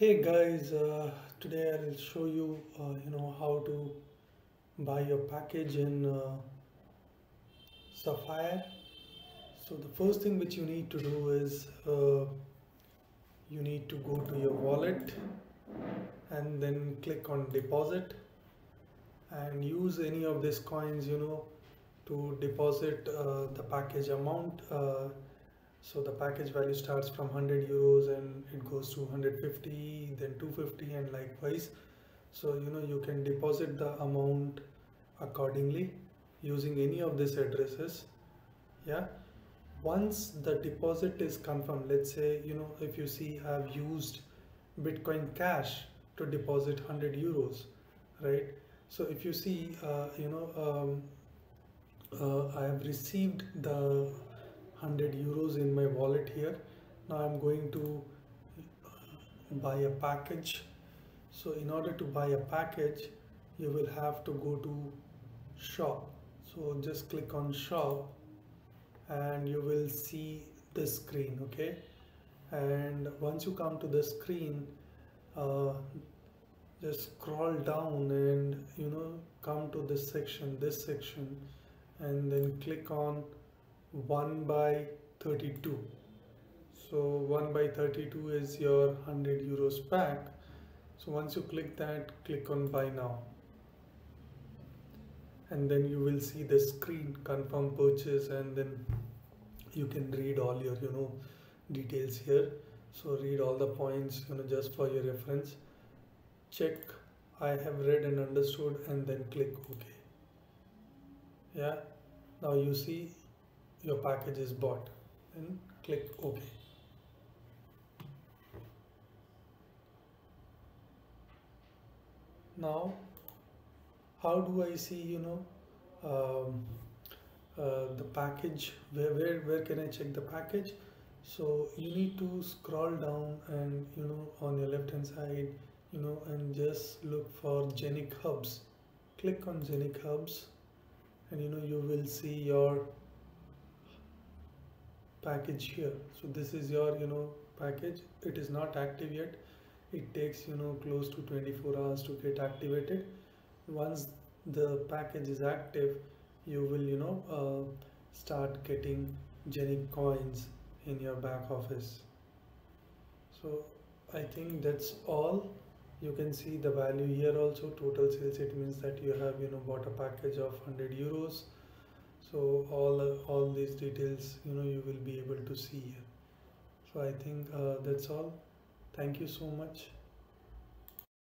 Hey guys, uh, today I'll show you, uh, you know, how to buy your package in uh, Safir. So the first thing which you need to do is uh, you need to go to your wallet and then click on deposit and use any of these coins, you know, to deposit uh, the package amount. So the package value starts from 100 euros and it goes to 150 then 250 and likewise. So you know you can deposit the amount accordingly using any of these addresses. Yeah. Once the deposit is confirmed let's say you know if you see i've used bitcoin cash to deposit 100 euros right? So if you see uh, you know um, uh, i have received the 100 euros in my wallet here. Now I'm going to buy a package. So in order to buy a package you will have to go to shop. So just click on shop and you will see this screen okay? And once you come to the screen uh, just scroll down and you know come to this section this section and then click on 1 by 32 so 1 by 32 is your 100 euros pack so once you click that click on buy now. And then you will see the screen confirm purchase and then you can read all your you know details here. So read all the points you know just for your reference. Check I have read and understood and then click OK yeah? Now you see your package is bought then click OK. Now how do I see you know um, uh, the package? Where, where where can I check the package? So you need to scroll down and you know on your left hand side you know and just look for ZeniQ hubs. Click on ZeniQ hubs and you know you will see your package here. So this is your you know package. It is not active yet. It takes you know close to 24 hours to get activated. Once the package is active you will you know uh, start getting ZeniQ coins in your back office. So I think that's all. You can see the value here also. Total sales it means that you have you know bought a package of 100 euros so all all these details you know you will be able to see here. So i think uh, that's all. Thank you so much